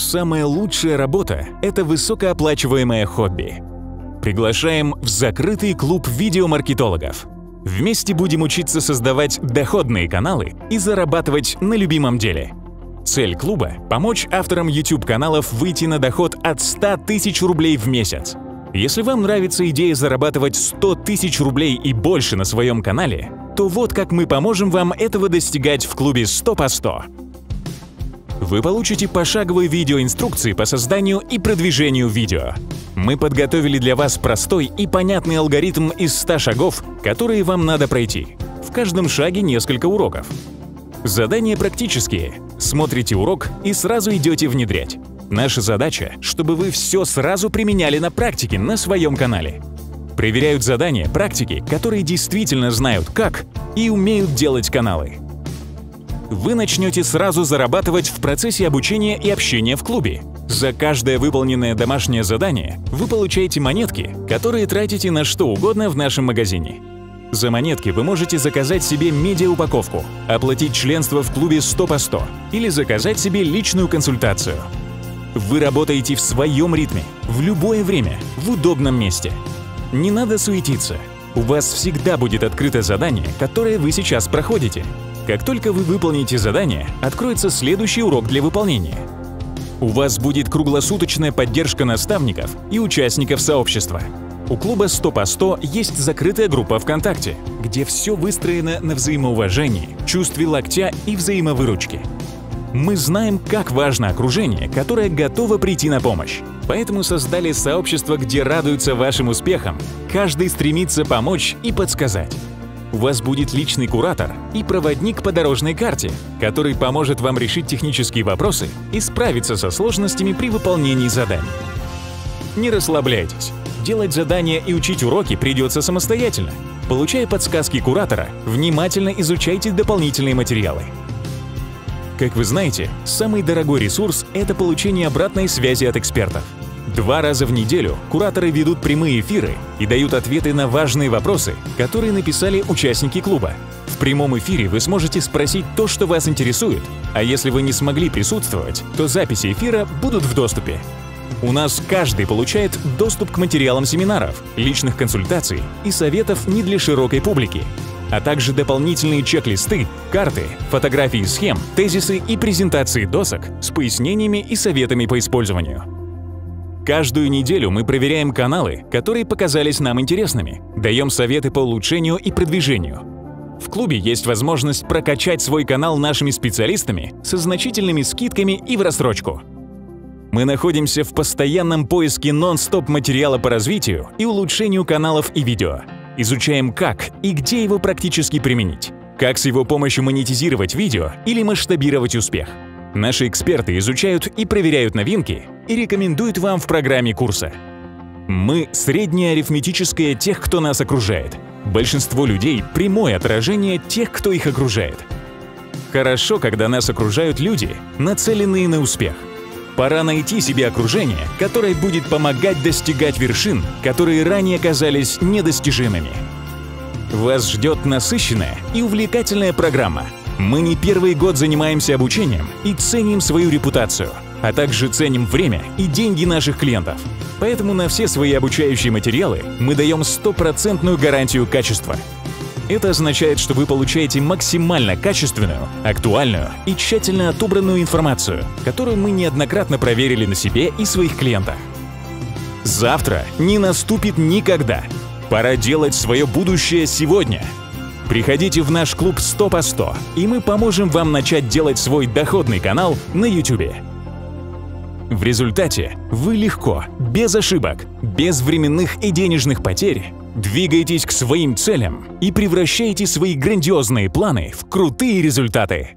Самая лучшая работа – это высокооплачиваемое хобби. Приглашаем в закрытый клуб видеомаркетологов. Вместе будем учиться создавать доходные каналы и зарабатывать на любимом деле. Цель клуба – помочь авторам YouTube-каналов выйти на доход от 100 тысяч рублей в месяц. Если вам нравится идея зарабатывать 100 тысяч рублей и больше на своем канале, то вот как мы поможем вам этого достигать в клубе 100 по 100. Вы получите пошаговые видеоинструкции по созданию и продвижению видео. Мы подготовили для вас простой и понятный алгоритм из 100 шагов, которые вам надо пройти. В каждом шаге несколько уроков. Задания практические. Смотрите урок и сразу идете внедрять. Наша задача, чтобы вы все сразу применяли на практике на своем канале. Проверяют задания практики, которые действительно знают как и умеют делать каналы. Вы начнете сразу зарабатывать в процессе обучения и общения в клубе. За каждое выполненное домашнее задание вы получаете монетки, которые тратите на что угодно в нашем магазине. За монетки вы можете заказать себе медиаупаковку, оплатить членство в клубе 100 по 100 или заказать себе личную консультацию – вы работаете в своем ритме, в любое время, в удобном месте. Не надо суетиться. У вас всегда будет открыто задание, которое вы сейчас проходите. Как только вы выполните задание, откроется следующий урок для выполнения. У вас будет круглосуточная поддержка наставников и участников сообщества. У клуба 100 по 100 есть закрытая группа ВКонтакте, где все выстроено на взаимоуважении, чувстве локтя и взаимовыручке. Мы знаем, как важно окружение, которое готово прийти на помощь. Поэтому создали сообщество, где радуются вашим успехам. Каждый стремится помочь и подсказать. У вас будет личный куратор и проводник по дорожной карте, который поможет вам решить технические вопросы и справиться со сложностями при выполнении заданий. Не расслабляйтесь. Делать задания и учить уроки придется самостоятельно. Получая подсказки куратора, внимательно изучайте дополнительные материалы. Как вы знаете, самый дорогой ресурс – это получение обратной связи от экспертов. Два раза в неделю кураторы ведут прямые эфиры и дают ответы на важные вопросы, которые написали участники клуба. В прямом эфире вы сможете спросить то, что вас интересует, а если вы не смогли присутствовать, то записи эфира будут в доступе. У нас каждый получает доступ к материалам семинаров, личных консультаций и советов не для широкой публики, а также дополнительные чек-листы, карты, фотографии схем, тезисы и презентации досок с пояснениями и советами по использованию. Каждую неделю мы проверяем каналы, которые показались нам интересными, даем советы по улучшению и продвижению. В клубе есть возможность прокачать свой канал нашими специалистами со значительными скидками и в рассрочку. Мы находимся в постоянном поиске нон-стоп материала по развитию и улучшению каналов и видео. Изучаем как и где его практически применить, как с его помощью монетизировать видео или масштабировать успех. Наши эксперты изучают и проверяют новинки и рекомендуют вам в программе курса. Мы – среднее арифметическое тех, кто нас окружает. Большинство людей – прямое отражение тех, кто их окружает. Хорошо, когда нас окружают люди, нацеленные на успех. Пора найти себе окружение, которое будет помогать достигать вершин, которые ранее казались недостижимыми. Вас ждет насыщенная и увлекательная программа. Мы не первый год занимаемся обучением и ценим свою репутацию, а также ценим время и деньги наших клиентов. Поэтому на все свои обучающие материалы мы даем стопроцентную гарантию качества – это означает, что вы получаете максимально качественную, актуальную и тщательно отобранную информацию, которую мы неоднократно проверили на себе и своих клиентах. Завтра не наступит никогда. Пора делать свое будущее сегодня. Приходите в наш клуб 100 по 100, и мы поможем вам начать делать свой доходный канал на YouTube. В результате вы легко, без ошибок, без временных и денежных потерь Двигайтесь к своим целям и превращайте свои грандиозные планы в крутые результаты.